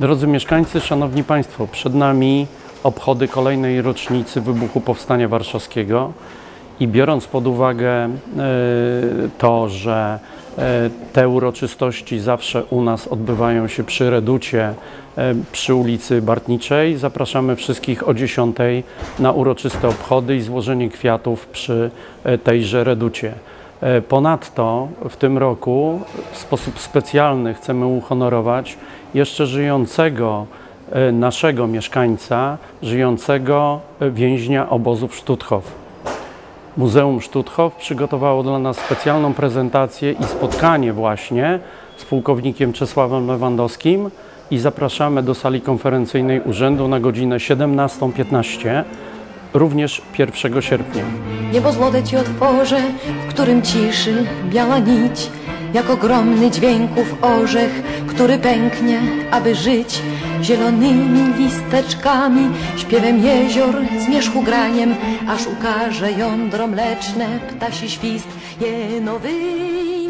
Drodzy mieszkańcy, szanowni państwo, przed nami obchody kolejnej rocznicy wybuchu Powstania Warszawskiego i biorąc pod uwagę e, to, że e, te uroczystości zawsze u nas odbywają się przy Reducie e, przy ulicy Bartniczej, zapraszamy wszystkich o 10 na uroczyste obchody i złożenie kwiatów przy tejże Reducie. E, Ponadto w tym roku w sposób specjalny chcemy uhonorować jeszcze żyjącego e, naszego mieszkańca, żyjącego e, więźnia obozów Stutthof. Muzeum Stutthof przygotowało dla nas specjalną prezentację i spotkanie właśnie z pułkownikiem Czesławem Lewandowskim i zapraszamy do sali konferencyjnej urzędu na godzinę 17.15, również 1 sierpnia. Niebo złote ci otworzę, w którym ciszy biała nić, jak ogromny dźwięków orzech, który pęknie, aby żyć zielonymi listeczkami, śpiewem jezior, zmierzchu graniem, aż ukaże jądro mleczne, ptasi świst, jeno wyje